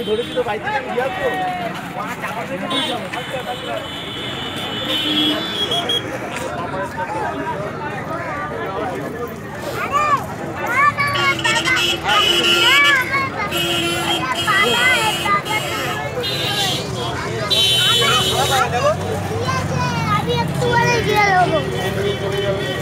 তোরা তো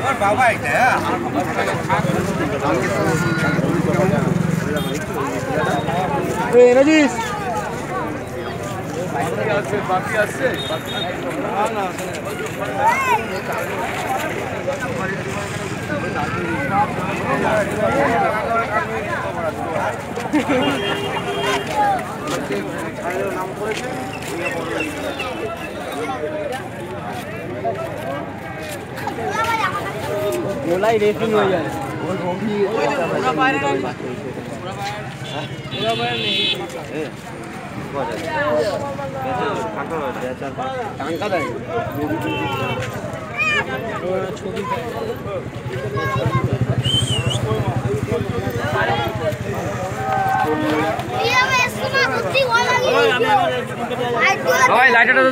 ম্যাডাম ওপারে আছে ওপারে আছে। ওপারে আছে আসছে আমি ধরেছি তো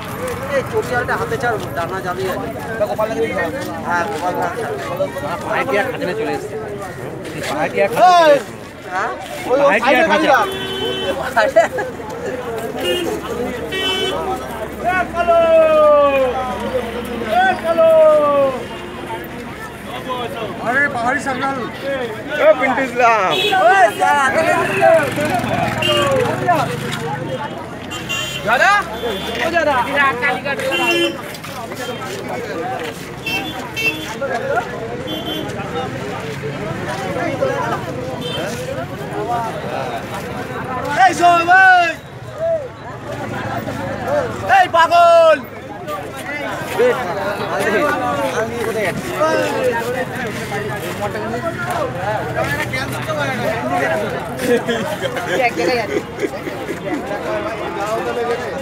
হাতে ছাড় ডানা জ্বালিয়ে আছে হ্যাঁ গোপাল পাহাড়িয়া খাজনে চলে এসছে। পাহাড়িয়া খাজনে হ্যাঁ? ওই পাহাড়িয়া খাজা আরে পাহাড়ি সামনাল ও পিন্টু ইসলাম। দাদা ও দাদা এই শোন ভাই এই পাগল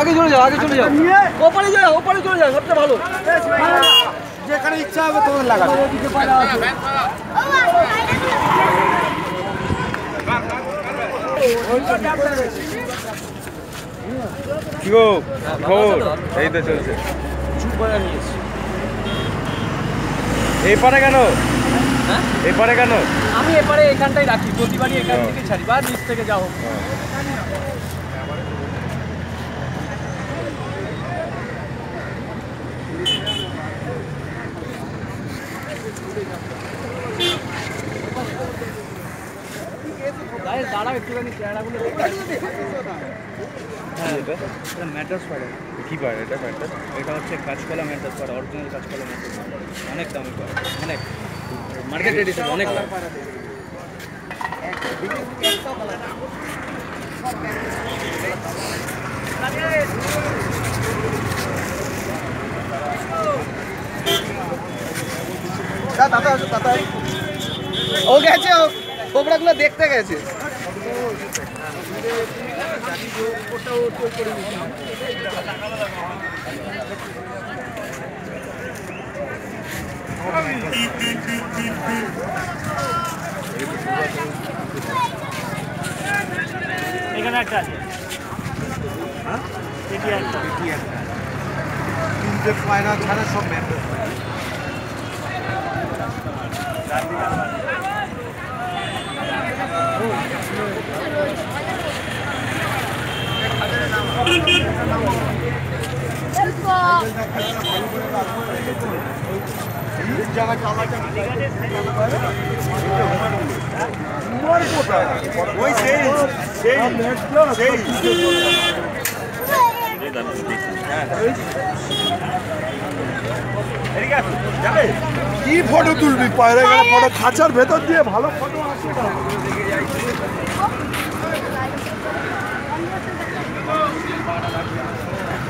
আগে চলে যাও আগে চলে যাও। ওপারে যাও ওপারে চলে যাও সবচেয়ে ভালো। যেখানে ইচ্ছা হবে তোমার লাগাবে। ও বাবা কি গো খবর? এই তো চলছে। এই পারে কেন? এই পারে কেন? আমি এপারে এখানটাই রাখি প্রতিবারই এখান থেকে ছাড়ি বা নিচ থেকে যাও দাঁড়াও একটুখানি চেহারাগুলো হ্যাঁ এটা ম্যাটার্স পারে কি পারে এটা প্যান্টটা এটা হচ্ছে কাঁচকলা ম্যাটার্স পারে অরিজিনাল কাঁচকলা ম্যাটার্স অনেক দামি পারে অনেক মার্কেট রেট হিসেবে অনেক দাম ও গেছে ও কোবরাগুলো দেখতে গেছে। এখানে একটা আছে। এটি একটা। তিনটে পায়রা ছাড়া সব ম্যান্ডেট কি ফটো তুলবি? পায়রা ফটো খাঁচার ভেতর দিয়ে ভালো ফটো আসে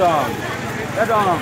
না একদম একদম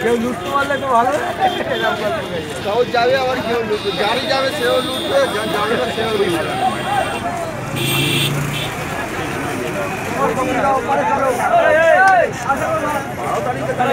কেউ লুট করলে তো ভালো কেউ যাবে আবার কেউ লুট যারই যাবে সেও লুটবে যাবে না সেও লুটবে আরে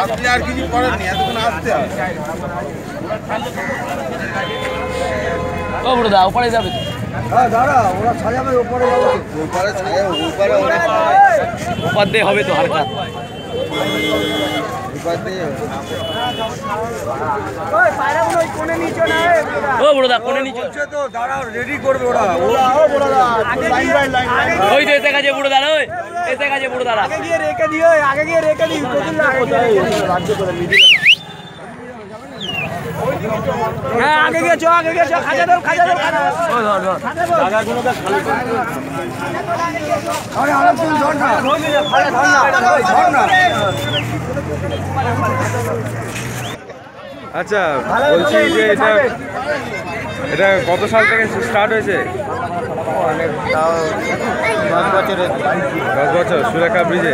আপনি আর কিছু করেননি এতক্ষণ আসতে হবে ওপরে যাবে উপরে অনেক ওপার দিয়ে হবে তো হারকাত ও বড়দা কোনে নিচে। তো দাঁড়াও রেডি করবে ওরা। ওই তো এসে গেছে বুড়ো দাঁড়া ওই এসে গেছে বুড়ো দাঁড়া হ্যাঁ আগে গিয়ে চ আগে গিয়ে চ খাজা দাও খাজা দাও খাজা আচ্ছা বলছি যে এটা এটা কত সাল থেকে স্টার্ট হয়েছে? দশ বছর সুরেখা ব্রিজে।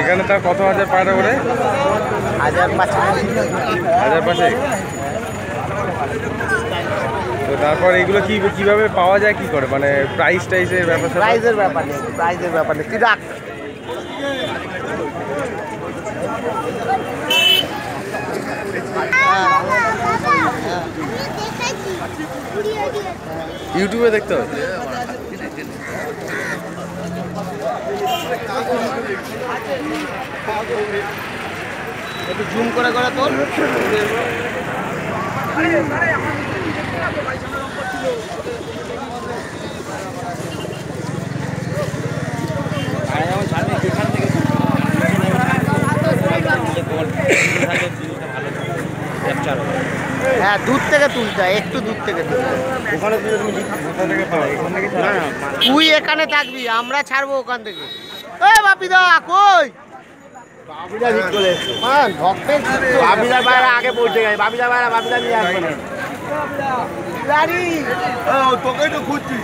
এখানে তার কত হাজার পায়রা করে? হাজার পাঁচ হাজার পাশে তো তারপর এগুলো কি কীভাবে পাওয়া যায় কি করে? মানে প্রাইস টাইসের ব্যাপার? প্রাইজের ব্যাপার নেই প্রাইজের ব্যাপার নেই। তুই রাখ ইউটিউবে দেখতে হবে। একটু জুম করে করে তোর হ্যাঁ দূর থেকে তুলতে হয় একটু দূর থেকে তুলতে হয়। ওখানে? তুই এখানে থাকবি আমরা ছাড়বো ওখান থেকে এ বাপিদা কই? হ্যাঁ, ভক্তের। বাবিদার বাইরে আগে পৌঁছে গেছে। বাবিদার বাইরে বাবিদা নিয়ে আসবে না। লারি। তোকেই তো খুঁজছি।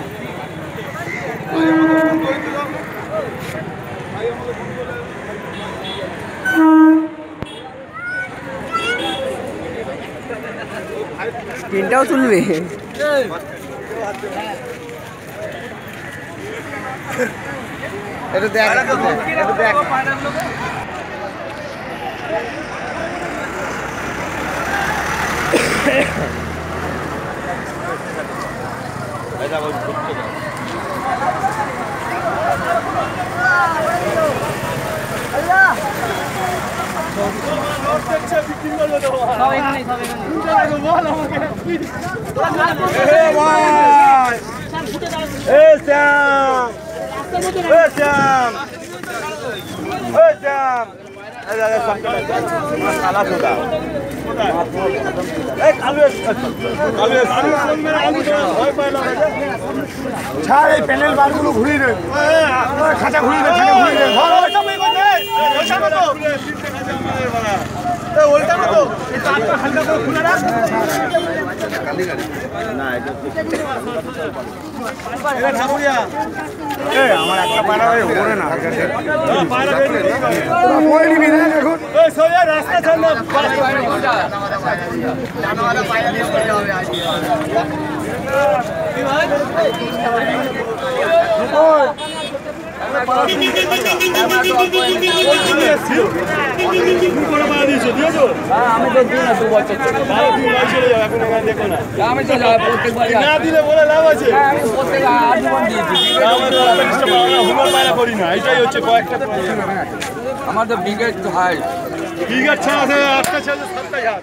তিনটাও তুলবে? একটু দেখ একটু দেখ, একটু দেখ। ছাড় এই প্যানেল বারগুলো ঘুরিয়ে দে খাঁচা ঘুরিয়ে দে খাঁচা ঘুরিয়ে দে আমার একটা পাড়া হয়ে ওরে না ওই নিবি না দেখুন আমাদের বিগেট হাই বিগেট আছে? আটটা ছেলে সাতটা হাত।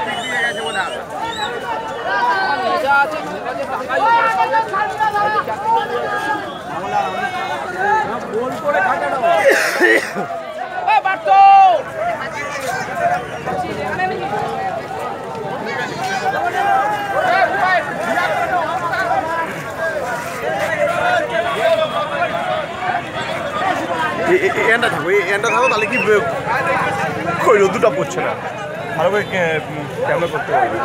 এনটা থাকো এনটা থাকো তাহলে কি রোদ্দুটা পড়ছে না ভালো করে ক্যামেরা করতে পারবে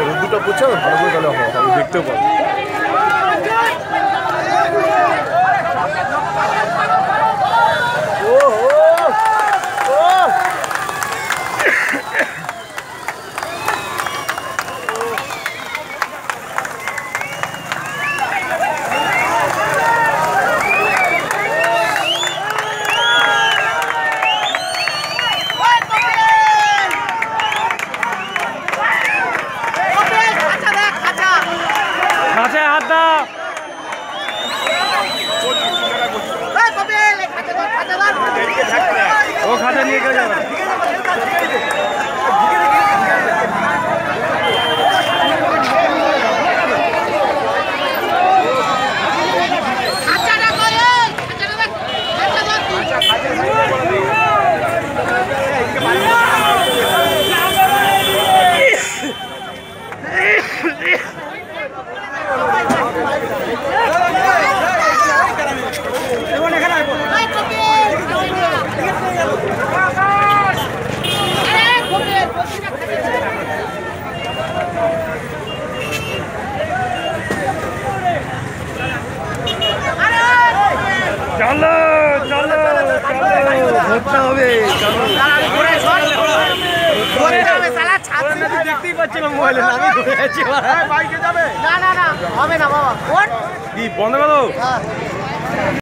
রোদ্দুটা পড়ছে ভালো করে তাহলে তাহলে দেখতেও পারবে